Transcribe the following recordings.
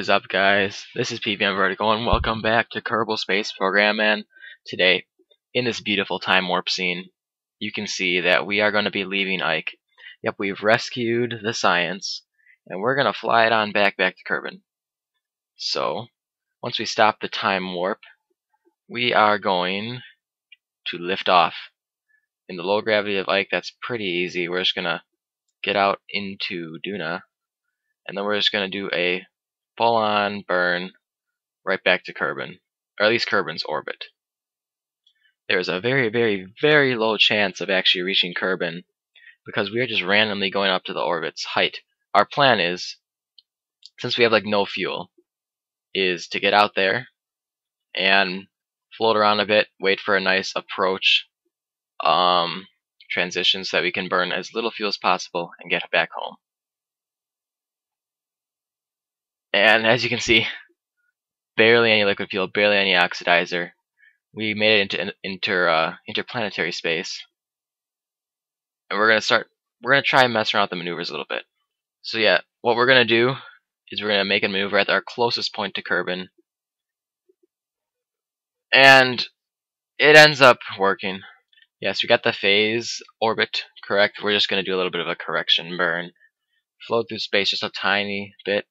is up guys? This is PVM Vertigo and welcome back to Kerbal Space Program and today, in this beautiful time warp scene, you can see that we are going to be leaving Ike. Yep, we've rescued the science and we're going to fly it on back back to Kerbin. So, once we stop the time warp, we are going to lift off. In the low gravity of Ike, that's pretty easy. We're just going to get out into Duna and then we're just going to do a full on burn right back to Kerbin, or at least Kerbin's orbit. There's a very, very, very low chance of actually reaching Kerbin because we are just randomly going up to the orbit's height. Our plan is, since we have like no fuel, is to get out there and float around a bit, wait for a nice approach um, transition so that we can burn as little fuel as possible and get back home. And as you can see, barely any liquid fuel, barely any oxidizer. We made it into inter uh, interplanetary space, and we're gonna start. We're gonna try and mess around with the maneuvers a little bit. So yeah, what we're gonna do is we're gonna make a maneuver at our closest point to Kerbin, and it ends up working. Yes, we got the phase orbit correct. We're just gonna do a little bit of a correction burn, float through space just a tiny bit,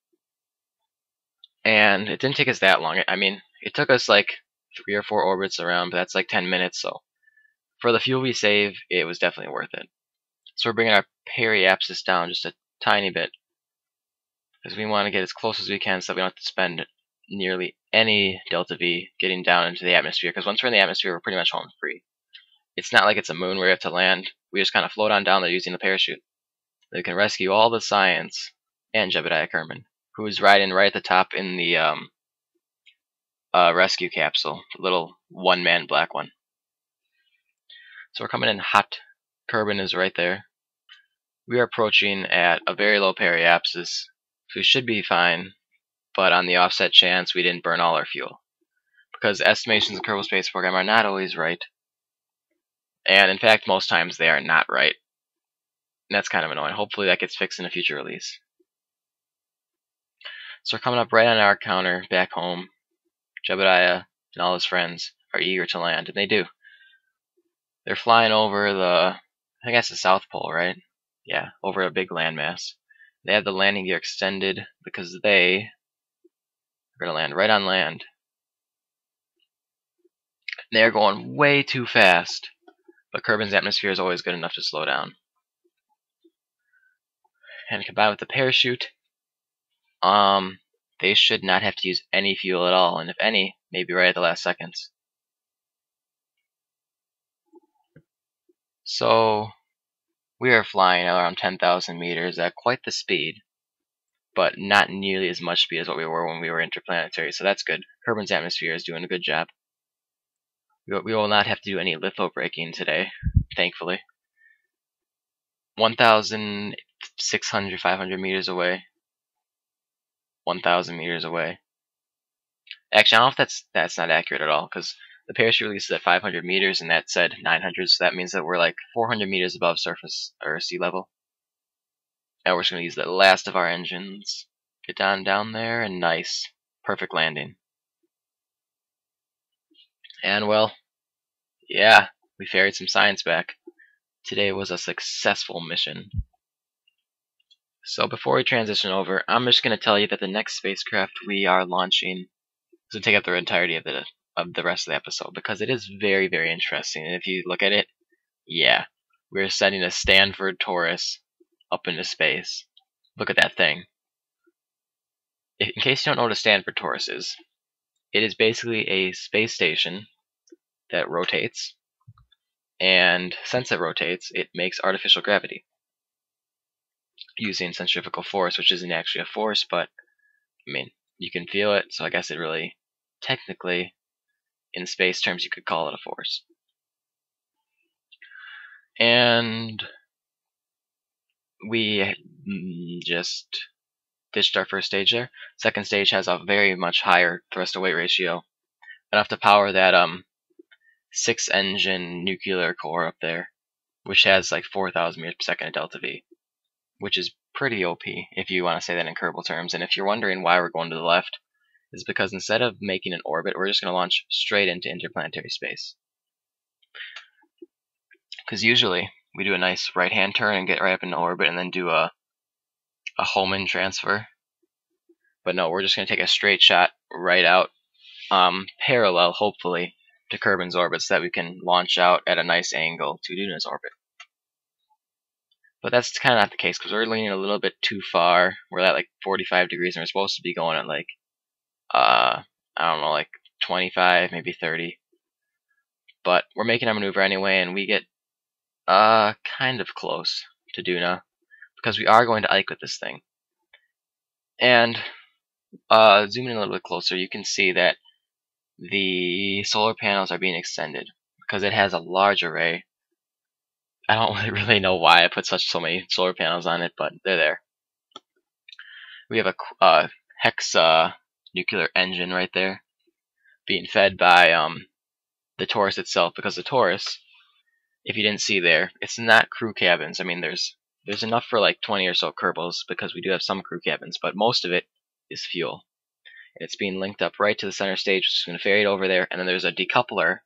and it didn't take us that long. I mean, it took us like three or four orbits around, but that's like 10 minutes, so for the fuel we save, it was definitely worth it. So we're bringing our periapsis down just a tiny bit, because we want to get as close as we can so that we don't have to spend nearly any delta V getting down into the atmosphere, because once we're in the atmosphere, we're pretty much home free. It's not like it's a moon where we have to land. We just kind of float on down there using the parachute. We can rescue all the science and Jebediah Kerman who's riding right at the top in the um, uh, rescue capsule, little one-man black one. So we're coming in hot. Kerbin is right there. We are approaching at a very low periapsis, so we should be fine, but on the offset chance we didn't burn all our fuel. Because estimations in Kerbal Space Program are not always right. And in fact, most times they are not right. And that's kind of annoying. Hopefully that gets fixed in a future release. So we're coming up right on our counter back home. Jebediah and all his friends are eager to land, and they do. They're flying over the, I guess the South Pole, right? Yeah, over a big landmass. They have the landing gear extended because they are going to land right on land. They're going way too fast, but Kerbin's atmosphere is always good enough to slow down. And combined with the parachute, um, they should not have to use any fuel at all, and if any, maybe right at the last seconds. So, we are flying around 10,000 meters at quite the speed, but not nearly as much speed as what we were when we were interplanetary, so that's good. Kerbin's atmosphere is doing a good job. We will not have to do any litho braking today, thankfully. 1,600, 500 meters away, 1,000 meters away. Actually, I don't know if that's that's not accurate at all because the parachute releases at 500 meters, and that said 900, so that means that we're like 400 meters above surface or sea level. And we're just going to use the last of our engines. Get down down there, and nice. Perfect landing. And well, yeah, we ferried some science back. Today was a successful mission. So before we transition over, I'm just going to tell you that the next spacecraft we are launching is going to take up the entirety of the of the rest of the episode because it is very very interesting. And if you look at it, yeah, we're sending a Stanford Torus up into space. Look at that thing. In case you don't know what a Stanford Torus is, it is basically a space station that rotates, and since it rotates, it makes artificial gravity using centrifugal force, which isn't actually a force, but I mean, you can feel it, so I guess it really, technically, in space terms, you could call it a force. And we just ditched our first stage there. Second stage has a very much higher thrust to weight ratio, enough to power that um six engine nuclear core up there, which has like 4,000 meters per second of delta V which is pretty OP, if you want to say that in Kerbal terms. And if you're wondering why we're going to the left, is because instead of making an orbit, we're just going to launch straight into interplanetary space. Because usually we do a nice right-hand turn and get right up into orbit, and then do a a Hohmann transfer. But no, we're just going to take a straight shot right out, um, parallel, hopefully, to Kerbin's orbit so that we can launch out at a nice angle to Duna's orbit. But that's kind of not the case because we're leaning a little bit too far. We're at like 45 degrees and we're supposed to be going at like, uh, I don't know, like 25, maybe 30. But we're making our maneuver anyway and we get, uh, kind of close to Duna because we are going to Ike with this thing. And, uh, zooming in a little bit closer, you can see that the solar panels are being extended because it has a large array I don't really know why I put such so many solar panels on it, but they're there. We have a uh, hexa nuclear engine right there, being fed by um, the Torus itself. Because the Torus, if you didn't see there, it's not crew cabins. I mean, there's there's enough for like 20 or so Kerbals because we do have some crew cabins, but most of it is fuel. And it's being linked up right to the center stage, which is going to ferry it over there, and then there's a decoupler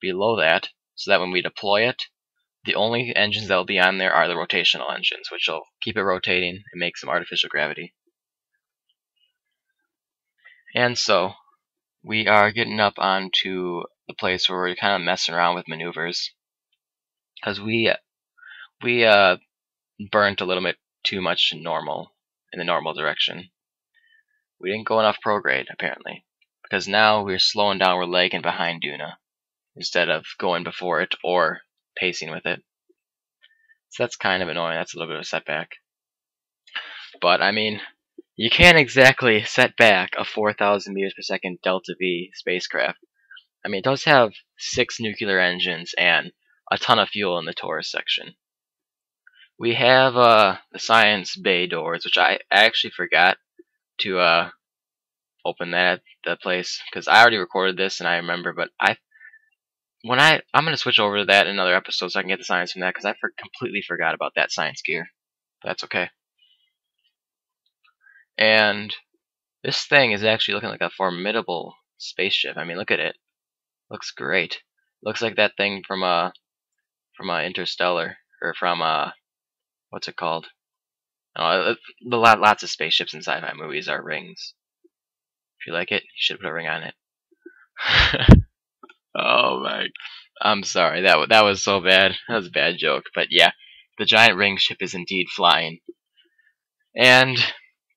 below that, so that when we deploy it, the only engines that will be on there are the rotational engines, which will keep it rotating and make some artificial gravity. And so, we are getting up onto the place where we're kind of messing around with maneuvers. Because we, we uh, burnt a little bit too much normal, in the normal direction. We didn't go enough prograde, apparently. Because now we're slowing down, we're lagging behind Duna. Instead of going before it or pacing with it. So that's kind of annoying. That's a little bit of a setback. But, I mean, you can't exactly set back a 4,000 meters per second Delta V spacecraft. I mean, it does have six nuclear engines and a ton of fuel in the Torus section. We have uh, the science bay doors, which I actually forgot to uh, open that that place because I already recorded this and I remember, but I when I I'm gonna switch over to that in another episode so I can get the science from that because I for, completely forgot about that science gear. That's okay. And this thing is actually looking like a formidable spaceship. I mean, look at it. Looks great. Looks like that thing from uh from uh, Interstellar or from uh what's it called? Oh, the lot lots of spaceships in sci-fi movies are rings. If you like it, you should put a ring on it. Oh my! I'm sorry. That that was so bad. That was a bad joke. But yeah, the giant ring ship is indeed flying, and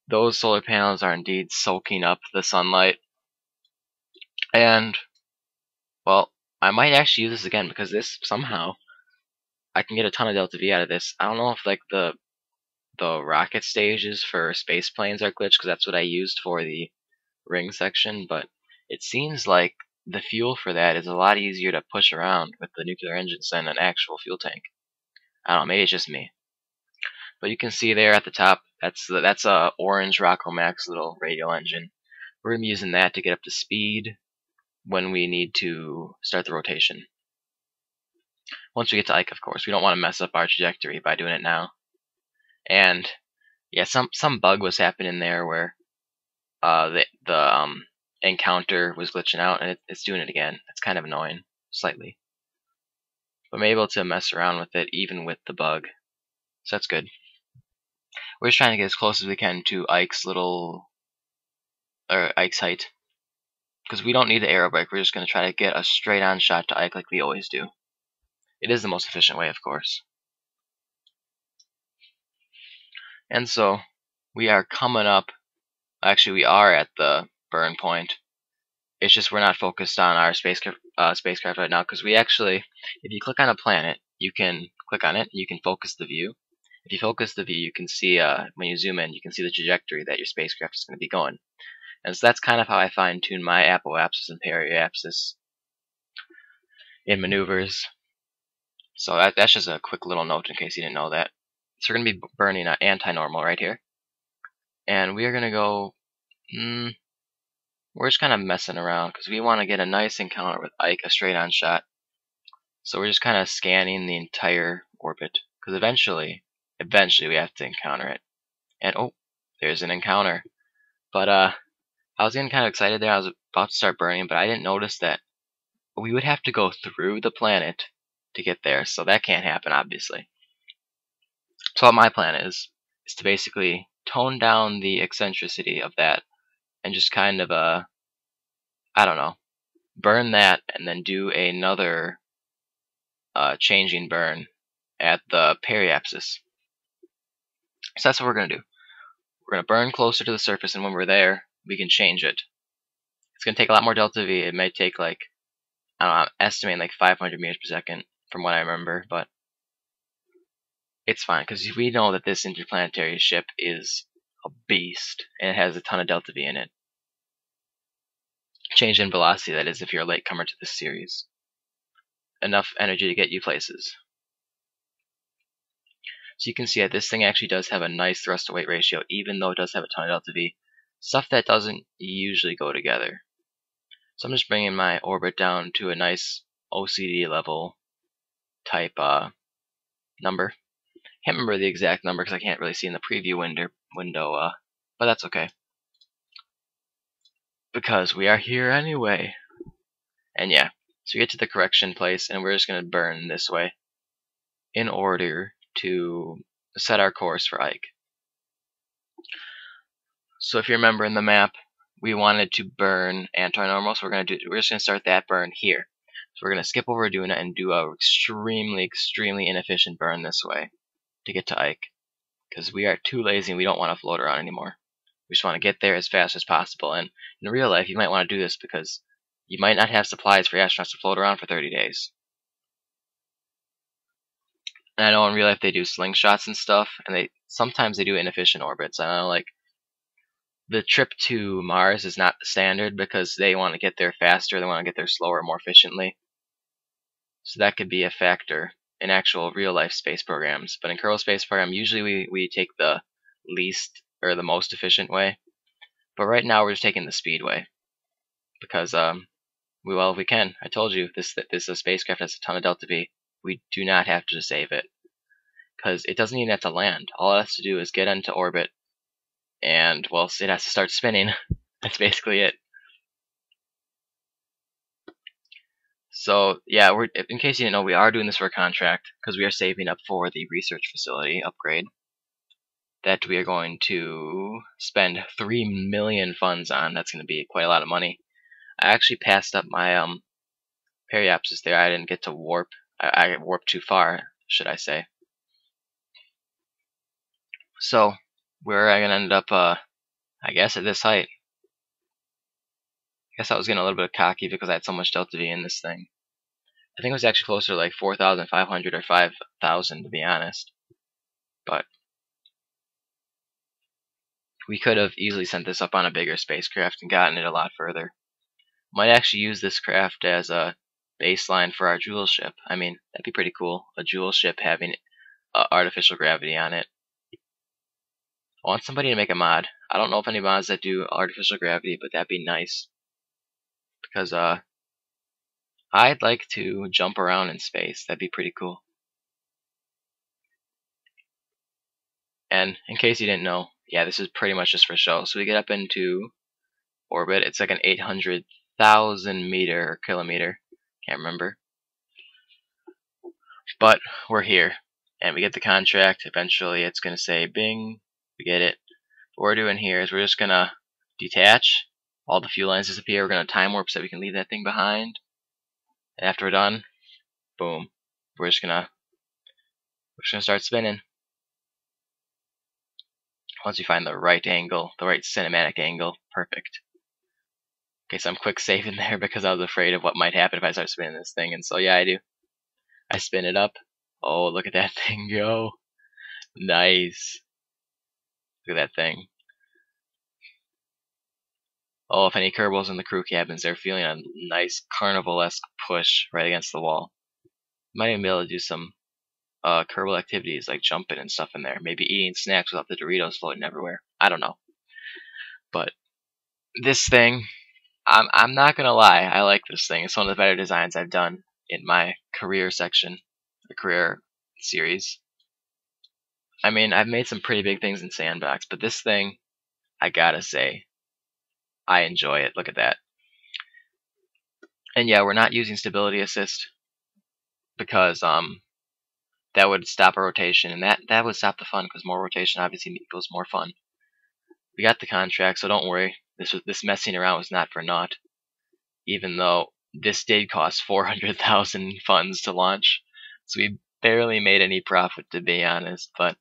those solar panels are indeed soaking up the sunlight. And well, I might actually use this again because this somehow I can get a ton of delta V out of this. I don't know if like the the rocket stages for space planes are glitched because that's what I used for the ring section, but it seems like the fuel for that is a lot easier to push around with the nuclear engines than an actual fuel tank. I don't know, maybe it's just me. But you can see there at the top, that's the, that's a orange Rockomax little radial engine. We're going to be using that to get up to speed when we need to start the rotation. Once we get to Ike, of course, we don't want to mess up our trajectory by doing it now. And yeah, some some bug was happening there where uh, the the um, encounter was glitching out and it, it's doing it again. It's kind of annoying, slightly. But I'm able to mess around with it even with the bug. So that's good. We're just trying to get as close as we can to Ike's little, or Ike's height. Because we don't need the aerobrake, we're just going to try to get a straight on shot to Ike like we always do. It is the most efficient way, of course. And so, we are coming up, actually we are at the burn point. It's just we're not focused on our spacecraft, uh, spacecraft right now because we actually, if you click on a planet, you can click on it, you can focus the view. If you focus the view, you can see, uh, when you zoom in, you can see the trajectory that your spacecraft is going to be going. And so that's kind of how I fine tune my apoapsis and periapsis in maneuvers. So that, that's just a quick little note in case you didn't know that. So we're going to be burning an anti-normal right here. And we are going to go, mm, we're just kind of messing around because we want to get a nice encounter with Ike, a straight on shot. So we're just kind of scanning the entire orbit because eventually, eventually we have to encounter it. And oh, there's an encounter. But uh, I was getting kind of excited there. I was about to start burning, but I didn't notice that we would have to go through the planet to get there. So that can't happen, obviously. So what my plan is, is to basically tone down the eccentricity of that and just kind of, uh, I don't know, burn that and then do another uh, changing burn at the periapsis. So that's what we're going to do. We're going to burn closer to the surface, and when we're there, we can change it. It's going to take a lot more delta V. It may take like, I don't know, I'm estimating like 500 meters per second from what I remember, but it's fine because we know that this interplanetary ship is a beast and it has a ton of delta V in it. Change in velocity, that is, if you're a latecomer to this series. Enough energy to get you places. So you can see that this thing actually does have a nice thrust to weight ratio, even though it does have a ton of delta V. Stuff that doesn't usually go together. So I'm just bringing my orbit down to a nice OCD level type uh, number. Can't remember the exact number because I can't really see in the preview window, window uh, but that's okay. Because we are here anyway. And yeah, so we get to the correction place and we're just going to burn this way in order to set our course for Ike. So if you remember in the map, we wanted to burn anti-normal, so we're gonna do we're just gonna start that burn here. So we're gonna skip over it and do a extremely, extremely inefficient burn this way to get to Ike. Because we are too lazy and we don't want to float around anymore. We just want to get there as fast as possible. And in real life, you might want to do this because you might not have supplies for astronauts to float around for 30 days. And I know in real life they do slingshots and stuff, and they sometimes they do inefficient orbits. I know like the trip to Mars is not standard because they want to get there faster, they want to get there slower, more efficiently. So that could be a factor in actual real life space programs. But in Kerbal Space Program, usually we, we take the least or the most efficient way. But right now we're just taking the speed way because um, we well if we can. I told you this this is a spacecraft has a ton of delta V. We do not have to save it because it doesn't even have to land. All it has to do is get into orbit and well, it has to start spinning. That's basically it. So yeah, we're in case you didn't know, we are doing this for a contract because we are saving up for the research facility upgrade that we are going to spend three million funds on. That's going to be quite a lot of money. I actually passed up my um periapsis there. I didn't get to warp. I, I warped too far, should I say? So where are I going to end up, uh, I guess, at this height. I guess I was getting a little bit cocky because I had so much delta V in this thing. I think it was actually closer to like 4,500 or 5,000 to be honest. But we could have easily sent this up on a bigger spacecraft and gotten it a lot further. Might actually use this craft as a baseline for our Jool ship. I mean, that'd be pretty cool. A Jool ship having uh, artificial gravity on it. I want somebody to make a mod. I don't know if any mods that do artificial gravity, but that'd be nice. Because, uh, I'd like to jump around in space. That'd be pretty cool. And in case you didn't know, yeah, this is pretty much just for show. So we get up into orbit. It's like an 800,000 meter or kilometer. Can't remember. But we're here. And we get the contract. Eventually it's going to say bing, we get it. What we're doing here is we're just gonna detach. All the fuel lines disappear. We're gonna time warp so we can leave that thing behind. And after we're done, boom. We're just gonna we're just gonna start spinning. Once you find the right angle, the right cinematic angle, perfect. Okay, so I'm quick saving there because I was afraid of what might happen if I start spinning this thing, and so yeah, I do. I spin it up. Oh, look at that thing go. Nice. Look at that thing. Oh, if any Kerbals in the crew cabins, they're feeling a nice carnival-esque push right against the wall. Might even be able to do some uh, Kerbal activities like jumping and stuff in there. Maybe eating snacks without the Doritos floating everywhere. I don't know. But this thing, I'm I'm not gonna lie, I like this thing. It's one of the better designs I've done in my career section, the career series. I mean, I've made some pretty big things in Sandbox, but this thing, I gotta say, I enjoy it. Look at that. And yeah, we're not using stability assist because um that would stop a rotation, and that that would stop the fun because more rotation obviously equals more fun. We got the contract, so don't worry. This was, this messing around was not for naught. Even though this did cost 400,000 funds to launch, so we barely made any profit to be honest, but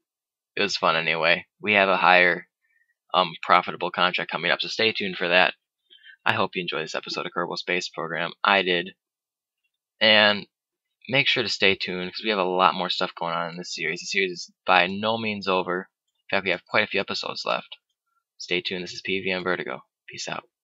it was fun anyway. We have a higher um, profitable contract coming up, so stay tuned for that. I hope you enjoyed this episode of Kerbal Space Program. I did. And make sure to stay tuned because we have a lot more stuff going on in this series. The series is by no means over. In fact, we have quite a few episodes left. Stay tuned. This is PVM Vertigo. Peace out.